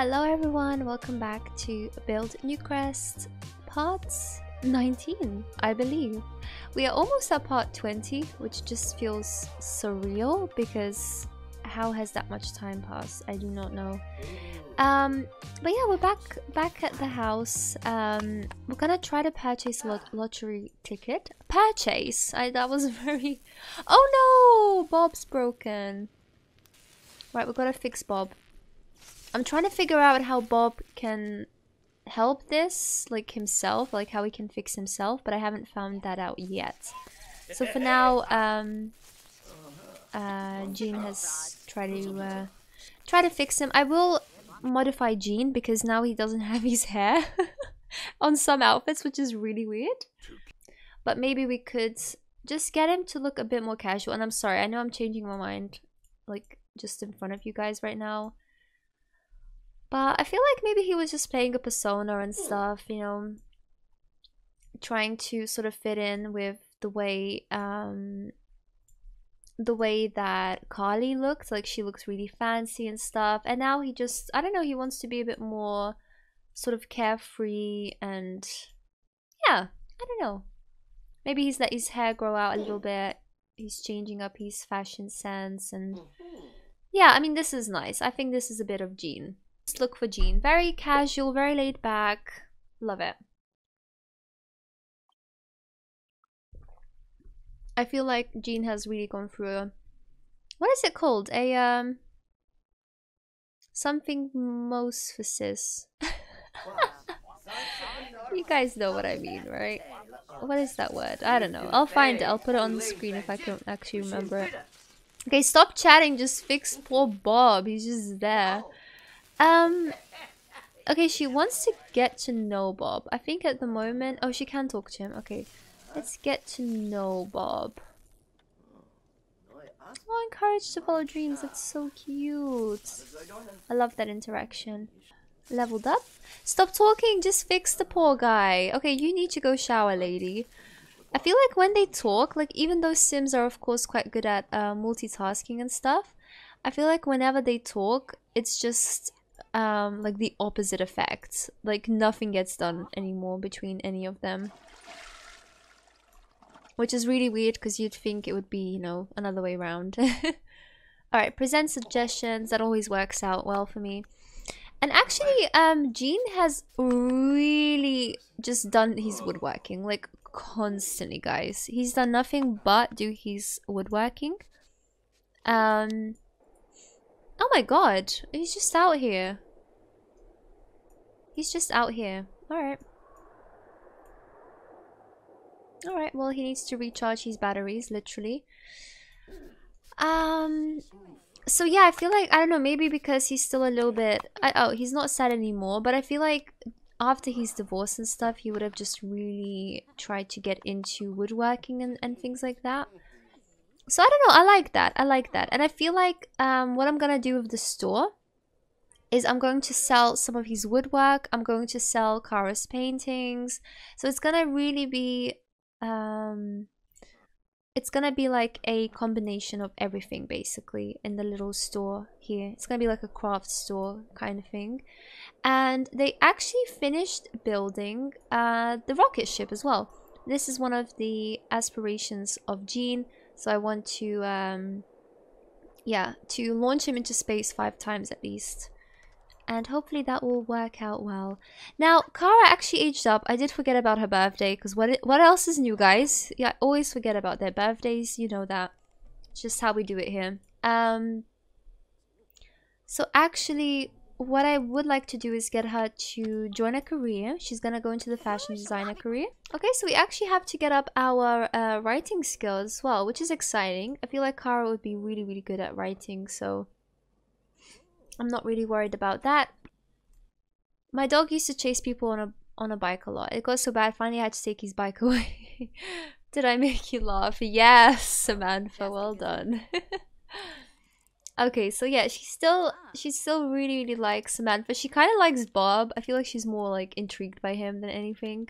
Hello everyone, welcome back to Build Newcrest part 19, I believe. We are almost at part 20, which just feels surreal because how has that much time passed? I do not know. Um, but yeah, we're back back at the house. Um, we're gonna try to purchase a lot lottery ticket. Purchase? I that was very. Oh no, Bob's broken. Right, we've gotta fix Bob. I'm trying to figure out how Bob can help this, like himself, like how he can fix himself, but I haven't found that out yet. So for now, um, uh, Jean has tried to uh, try to fix him. I will modify Gene because now he doesn't have his hair on some outfits, which is really weird. But maybe we could just get him to look a bit more casual. And I'm sorry, I know I'm changing my mind, like just in front of you guys right now. But I feel like maybe he was just playing a persona and hmm. stuff, you know, trying to sort of fit in with the way um the way that Carly looked, like she looks really fancy and stuff. And now he just I don't know, he wants to be a bit more sort of carefree and yeah, I don't know. Maybe he's let his hair grow out a hmm. little bit. He's changing up his fashion sense and mm-hmm. yeah, I mean this is nice. I think this is a bit of Jean look for Jean. Very casual, very laid back. Love it. I feel like Jean has really gone through a... What is it called? A, um... Something mosophysis. you guys know what I mean, right? What is that word? I don't know. I'll find it. I'll put it on the screen if I can actually remember it. Okay, stop chatting. Just fix poor Bob. He's just there. Um, okay, she wants to get to know Bob. I think at the moment... Oh, she can talk to him. Okay, let's get to know Bob. Oh, encouraged to follow dreams. That's so cute. I love that interaction. Leveled up. Stop talking. Just fix the poor guy. Okay, you need to go shower, lady. I feel like when they talk, like even though Sims are of course quite good at uh, multitasking and stuff, I feel like whenever they talk, it's just um, like the opposite effect. Like nothing gets done anymore between any of them. Which is really weird because you'd think it would be, you know, another way around. Alright, present suggestions. That always works out well for me. And actually, um, Jean has really just done his woodworking, like constantly, guys. He's done nothing but do his woodworking. Um, Oh my god, he's just out here. He's just out here. Alright. Alright, well he needs to recharge his batteries, literally. Um, so yeah, I feel like, I don't know, maybe because he's still a little bit, I, oh, he's not sad anymore, but I feel like after his divorce and stuff, he would have just really tried to get into woodworking and, and things like that so I don't know. I like that. I like that. And I feel like um, what I'm going to do with the store is I'm going to sell some of his woodwork. I'm going to sell Kara's paintings. So it's going to really be... Um, it's to be like a combination of everything basically in the little store here. It's going to be like a craft store kind of thing. And they actually finished building uh, the rocket ship as well. This is one of the aspirations of Jean so I want to, um, yeah, to launch him into space five times at least. And hopefully that will work out well. Now, Kara actually aged up. I did forget about her birthday because what what else is new, guys? Yeah, I always forget about their birthdays. You know that. It's just how we do it here. Um. So actually, what I would like to do is get her to join a career. She's gonna go into the fashion designer career. Okay, so we actually have to get up our uh, writing skills as well, which is exciting. I feel like Kara would be really, really good at writing, so I'm not really worried about that. My dog used to chase people on a on a bike a lot. It got so bad, finally I had to take his bike away. Did I make you laugh? Yes, Samantha, well done. Okay, so yeah, she still she still really really likes Samantha. She kind of likes Bob. I feel like she's more like intrigued by him than anything.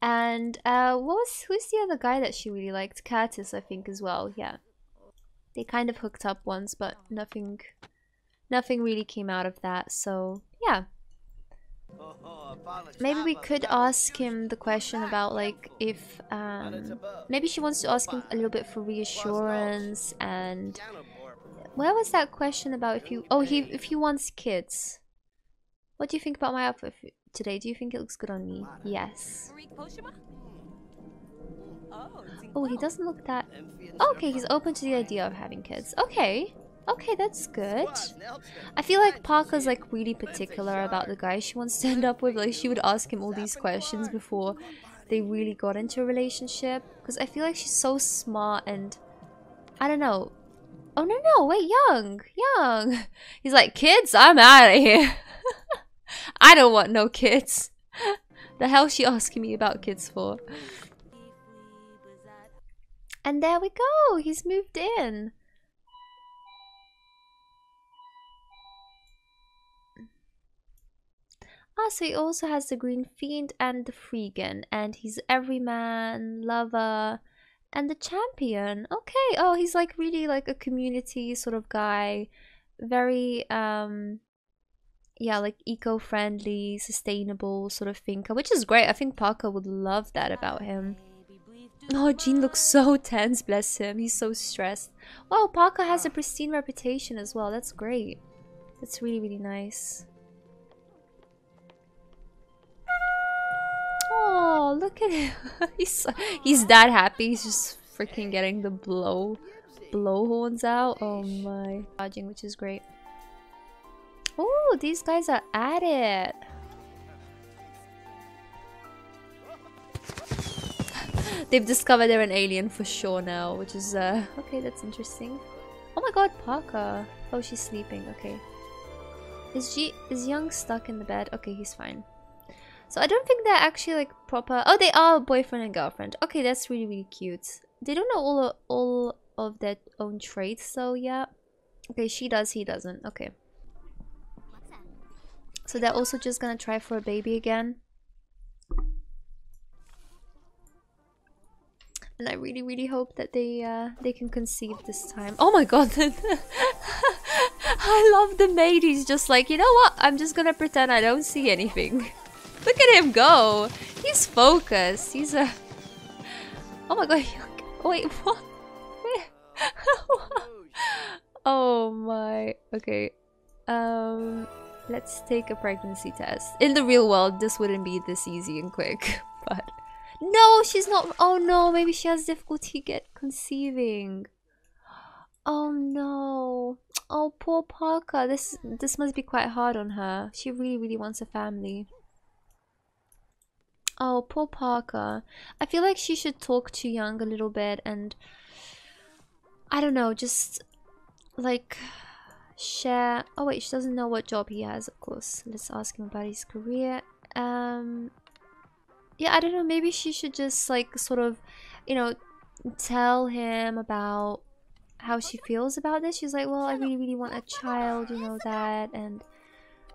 And uh, what was who's the other guy that she really liked? Curtis, I think as well. Yeah, they kind of hooked up once, but nothing, nothing really came out of that. So yeah. Maybe we could ask him the question about like if um maybe she wants to ask him a little bit for reassurance and where was that question about if you oh he if he wants kids. What do you think about my outfit today? Do you think it looks good on me? Yes. Oh, he doesn't look that... okay, he's open to the idea of having kids. Okay. Okay, that's good. I feel like Parker's like really particular about the guy she wants to end up with. Like she would ask him all these questions before they really got into a relationship. Because I feel like she's so smart and I don't know. Oh no no, wait, young, young. He's like, kids, I'm out of here. I don't want no kids. the hell she asking me about kids for? And there we go, he's moved in. Ah, so he also has the Green Fiend and the Freegan, and he's everyman, lover, and the champion. Okay, oh, he's like really like a community sort of guy, very um, yeah, like eco-friendly, sustainable sort of thinker, which is great. I think Parker would love that about him. Oh, Jean looks so tense, bless him. He's so stressed. Wow, Parker has a pristine reputation as well. That's great. That's really, really nice. Look at him. he's he's that happy. He's just freaking getting the blow blow horns out. Oh my. Dodging, which is great. Oh, these guys are at it. They've discovered they're an alien for sure now, which is uh okay, that's interesting. Oh my god, Parker. Oh, she's sleeping. Okay. Is G is Young stuck in the bed? Okay, he's fine. So I don't think they're actually like proper. Oh, they are boyfriend and girlfriend. Okay, that's really really cute. They don't know all of, all of their own traits, so yeah. Okay, she does, he doesn't. Okay. So they're also just gonna try for a baby again. And I really, really hope that they uh, they can conceive this time. Oh my god! I love the maid. He's just like, you know what? I'm just gonna pretend I don't see anything. Look at him go. He's focused. He's a... Oh my god. Wait, what? oh my. Okay. Um, let's take a pregnancy test. In the real world, this wouldn't be this easy and quick, but... No, she's not. Oh no, maybe she has difficulty get conceiving. Oh no. Oh, poor Parker. This this must be quite hard on her. She really, really wants a family. Oh, poor Parker. I feel like she should talk to Young a little bit and I don't know, just like share. Oh wait, she doesn't know what job he has, of course. Let's ask him about his career. Um, yeah, I don't know. Maybe she should just like sort of, you know, tell him about how she feels about this. She's like, well, I really, really want a child, you know that, and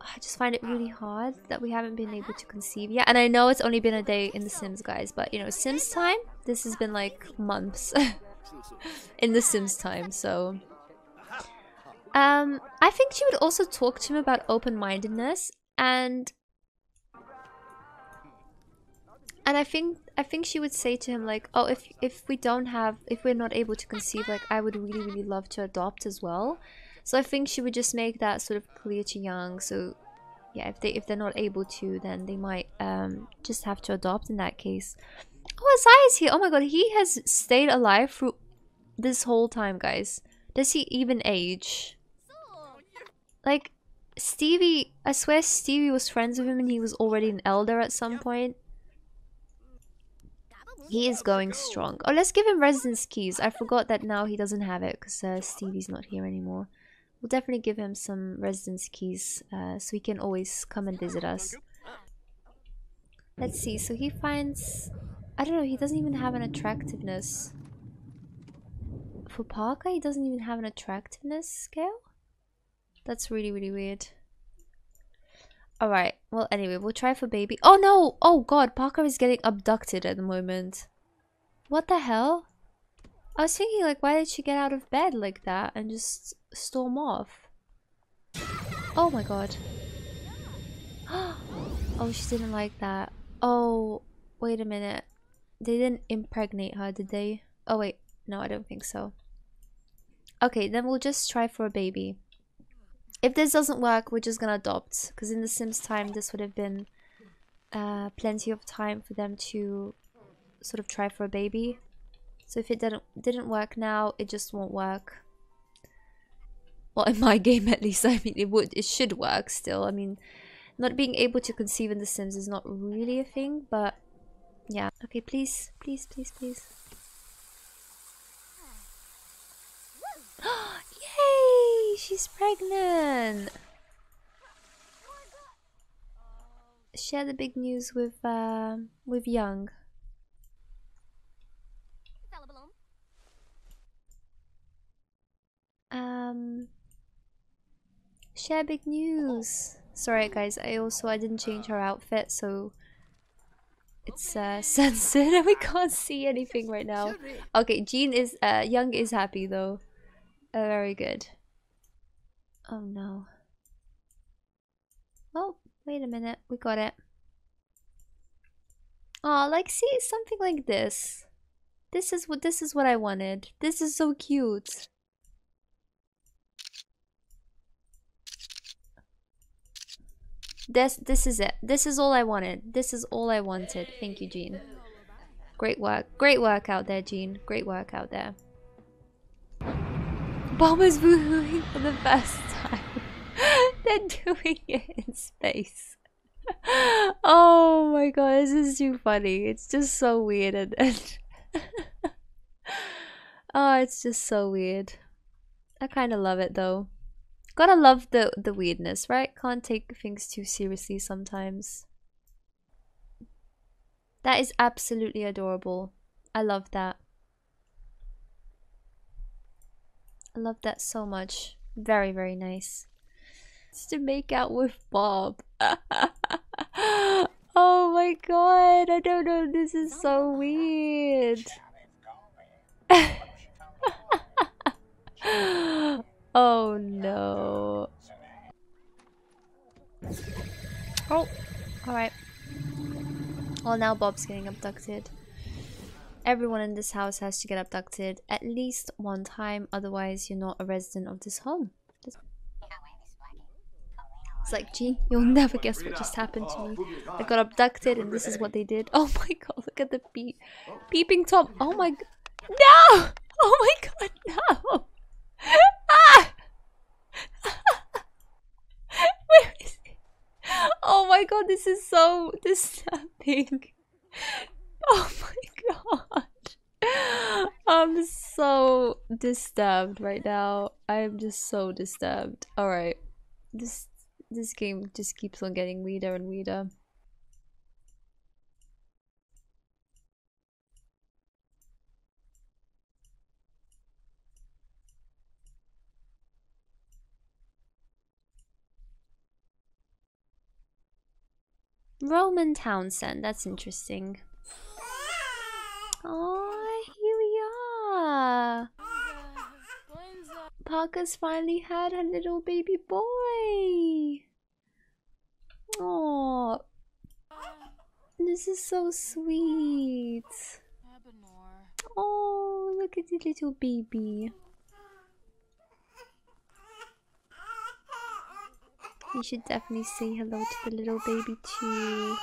I just find it really hard that we haven't been able to conceive yet. And I know it's only been a day in The Sims, guys, but you know, Sims time, this has been like months in The Sims time, so... Um, I think she would also talk to him about open-mindedness and... And I think I think she would say to him like, oh, if if we don't have, if we're not able to conceive, like I would really really love to adopt as well. So I think she would just make that sort of clear to Young. So yeah, if they if they're not able to, then they might um just have to adopt in that case. Oh, Isaiah is here. Oh my god, he has stayed alive through this whole time, guys. Does he even age? Like Stevie, I swear Stevie was friends with him and he was already an elder at some point. He is going strong. Oh, let's give him residence keys. I forgot that now he doesn't have it because uh, Stevie's not here anymore. We'll definitely give him some residence keys uh, so he can always come and visit us. Let's see, so he finds... I don't know, he doesn't even have an attractiveness. For Parker, he doesn't even have an attractiveness scale? That's really, really weird. Alright, well anyway, we'll try for baby. Oh no! Oh god, Parker is getting abducted at the moment. What the hell? I was thinking like, why did she get out of bed like that and just storm off? Oh my god. Oh, she didn't like that. Oh, wait a minute. They didn't impregnate her, did they? Oh, wait. No, I don't think so. Okay, then we'll just try for a baby. If this doesn't work, we're just gonna adopt. Because in the Sims time, this would have been uh, plenty of time for them to sort of try for a baby. So if it didn't didn't work now, it just won't work. Well, in my game at least, I mean, it would, it should work still. I mean, not being able to conceive in The Sims is not really a thing, but yeah. Okay, please, please, please, please. Yay! She's pregnant! Share the big news with, uh, with Young. Um, share big news. Sorry guys, I also I didn't change her outfit, so it's uh, censored and we can't see anything right now. Okay, Jean is uh, Young is happy though. Uh, very good. Oh no. Oh, wait a minute, we got it. Oh, like see something like this. This is what this is what I wanted. This is so cute. This this is it. This is all I wanted. This is all I wanted. Thank you, Gene. Great work. Great work out there, Gene. Great work out there. Bomber's woohooing for the first time. They're doing it in space. oh my god, this is too funny. It's just so weird and, and Oh, it's just so weird. I kind of love it though. Gotta love the, the weirdness, right? Can't take things too seriously sometimes. That is absolutely adorable. I love that. I love that so much. Very, very nice. It's to make out with Bob. oh my god, I don't know, this is so weird. Oh no. Oh, alright. Well, now Bob's getting abducted. Everyone in this house has to get abducted at least one time, otherwise you're not a resident of this home. It's like, gee, you'll never guess what just happened to me. I got abducted and this is what they did. Oh my god, look at the beep. Peeping Tom. Oh my god. No! Oh my god, no! Ah! Where is it? Oh my god, this is so disturbing. Oh my god. I'm so disturbed right now. I'm just so disturbed. Alright. This this game just keeps on getting weirder and weirder. Roman Townsend, that's interesting. Oh, here we are. Parker's finally had a little baby boy. Oh, this is so sweet. Oh, look at the little baby. You should definitely say hello to the little baby too.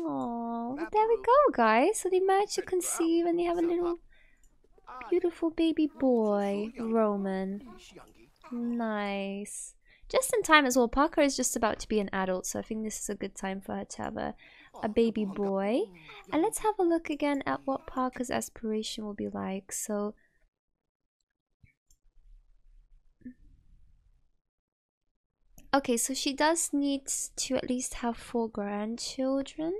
Oh, there we go, guys. So they managed to conceive and they have a little beautiful baby boy, Roman. Nice. Just in time as well. Parker is just about to be an adult, so I think this is a good time for her to have a, a baby boy. And let's have a look again at what Parker's aspiration will be like. So Okay, so she does need to at least have four grandchildren.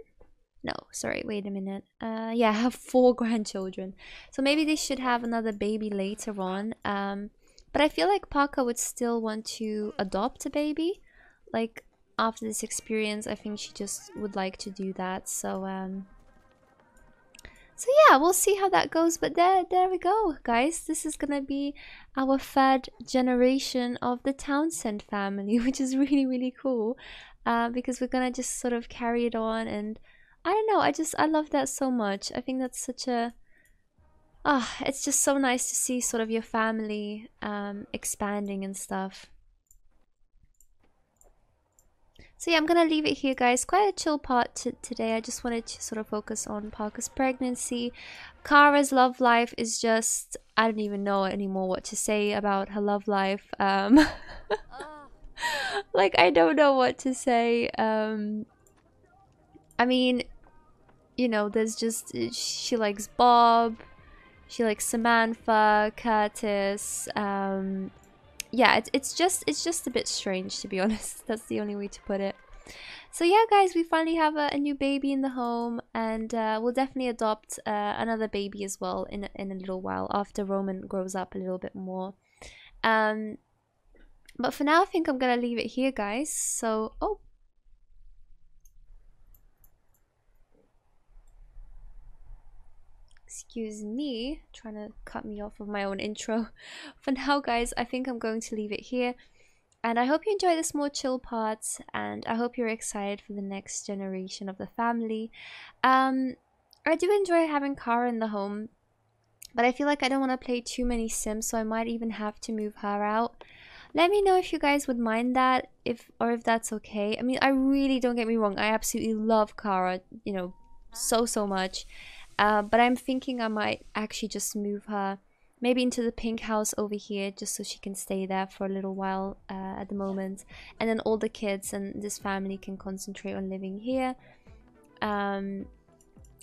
No, sorry, wait a minute. Uh, yeah, have four grandchildren. So maybe they should have another baby later on. Um, but I feel like Parker would still want to adopt a baby. Like, after this experience, I think she just would like to do that. So, um, so yeah, we'll see how that goes. But there, there we go, guys. This is gonna be our third generation of the Townsend family, which is really, really cool. Uh, because we're gonna just sort of carry it on, and I don't know. I just I love that so much. I think that's such a ah, oh, it's just so nice to see sort of your family um, expanding and stuff. So yeah, I'm gonna leave it here, guys. Quite a chill part today. I just wanted to sort of focus on Parker's pregnancy. Kara's love life is just... I don't even know anymore what to say about her love life. Um, like, I don't know what to say. Um, I mean, you know, there's just... She likes Bob. She likes Samantha, Curtis, um, yeah, it's, it's just it's just a bit strange to be honest. That's the only way to put it. So yeah, guys, we finally have a, a new baby in the home, and uh, we'll definitely adopt uh, another baby as well in a, in a little while after Roman grows up a little bit more. Um, but for now, I think I'm gonna leave it here, guys. So, oh, excuse me trying to cut me off of my own intro. For now guys i think i'm going to leave it here. And i hope you enjoy this more chill parts and i hope you're excited for the next generation of the family. Um i do enjoy having Kara in the home but i feel like i don't want to play too many sims so i might even have to move her out. Let me know if you guys would mind that if or if that's okay. I mean i really don't get me wrong i absolutely love Kara you know so so much uh, but I'm thinking I might actually just move her maybe into the pink house over here just so she can stay there for a little while uh, at the moment. And then all the kids and this family can concentrate on living here. Um,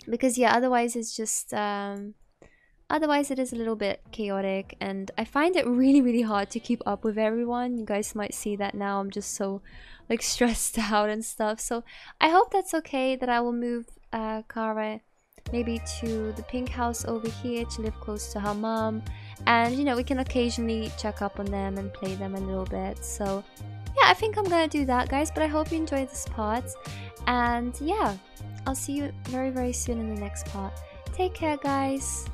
because yeah otherwise it's just um, otherwise it is a little bit chaotic. And I find it really really hard to keep up with everyone. You guys might see that now. I'm just so like stressed out and stuff. So I hope that's okay that I will move uh, Kara maybe to the pink house over here to live close to her mom. And you know we can occasionally check up on them and play them a little bit. So yeah i think i'm gonna do that guys. But i hope you enjoyed this part. And yeah i'll see you very very soon in the next part. Take care guys